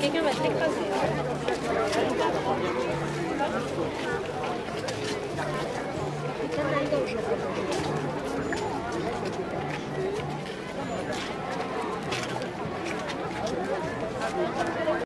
Quelqu'un va t'écraser.